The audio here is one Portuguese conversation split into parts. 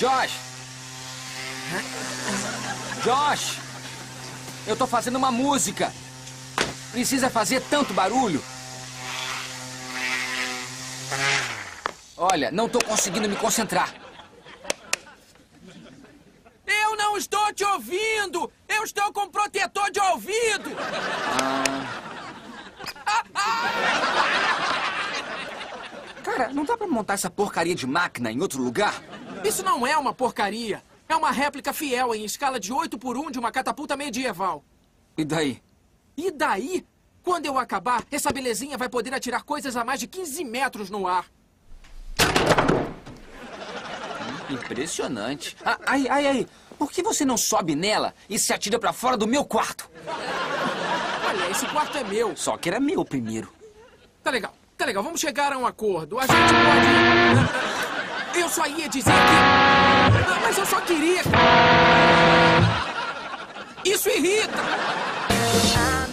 Josh! Josh! Eu tô fazendo uma música. Precisa fazer tanto barulho? Olha, não tô conseguindo me concentrar. Eu não estou te ouvindo! Eu estou com um protetor de ouvido! Ah. Cara, não dá pra montar essa porcaria de máquina em outro lugar? Isso não é uma porcaria. É uma réplica fiel em escala de 8 por 1 de uma catapulta medieval. E daí? E daí? Quando eu acabar, essa belezinha vai poder atirar coisas a mais de 15 metros no ar. Impressionante. Ai, ai, ai. Por que você não sobe nela e se atira pra fora do meu quarto? Olha, esse quarto é meu. Só que era meu primeiro. Tá legal, tá legal. Vamos chegar a um acordo. A gente pode. Eu só ia dizer que. Mas eu só queria. Isso irrita!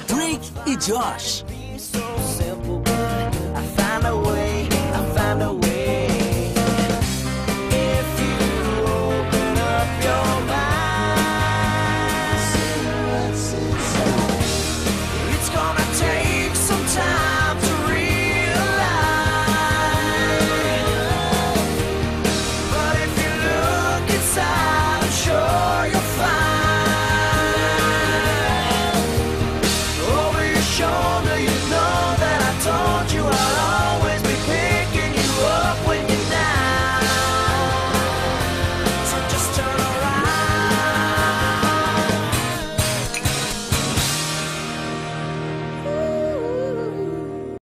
Drake e Josh.